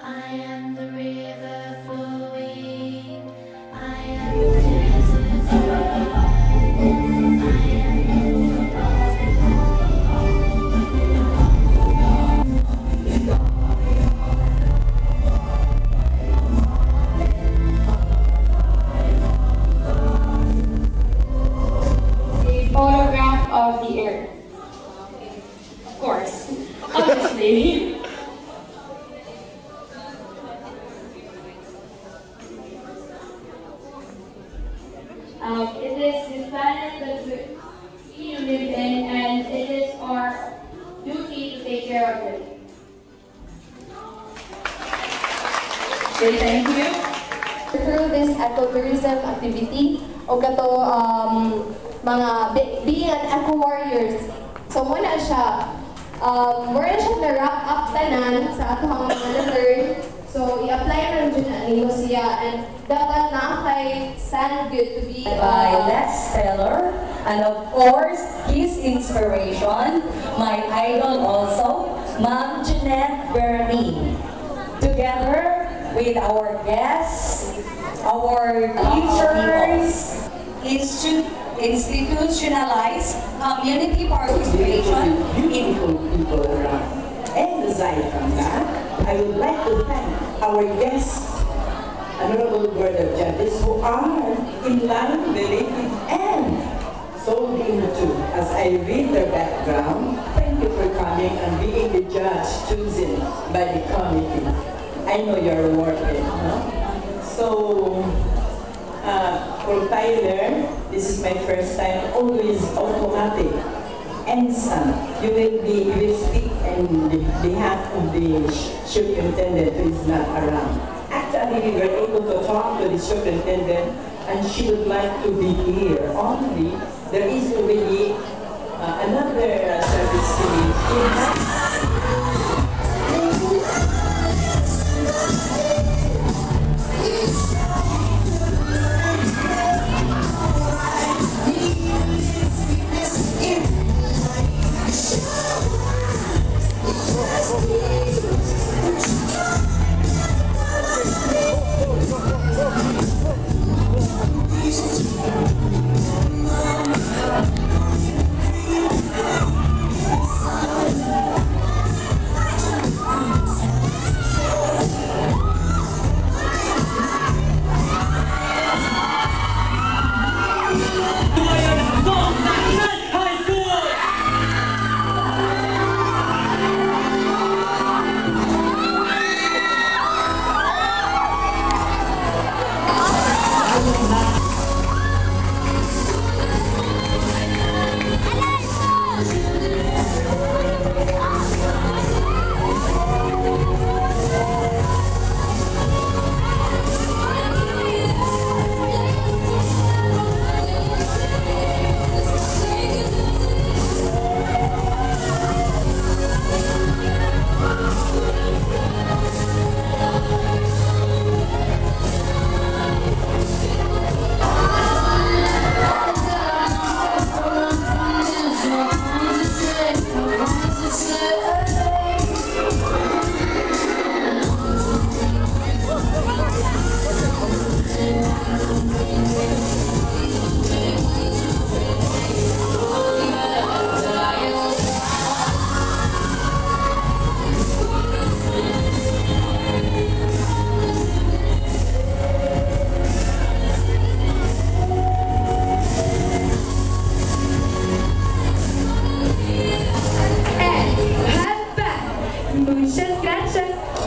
I am the river flowing. I am it is the planet that we live in, and it is our duty to take care of it. Okay, thank you. through this ecotourism activity o kato um, mga be- being an eco warriors. So muna siya um, mura na siya na wrap up tanan sa ato mga na-learn. So i-apply na rin dyan ninyo siya and dapat na kay stand good to be by uh, Les Taylor, and of course, his inspiration, my idol also, Ma'am Jeaneth Berame. Together with our guests, our teachers, institu- institutionalized community participation in beautiful people around. And aside from that, I would like to thank our guests, Honorable Board of Judges, who are in line, related, and so sold into. As I read their background, thank you for coming and being the judge chosen by the committee. I know you're it, no? So, uh, for Tyler, this is my first time, always automatic. Some, you will be, you will speak on behalf of the superintendent who is not around. Actually, we were able to talk to the superintendent and she would like to be here. Only, there is already uh, another uh, service to Lucius Gracias.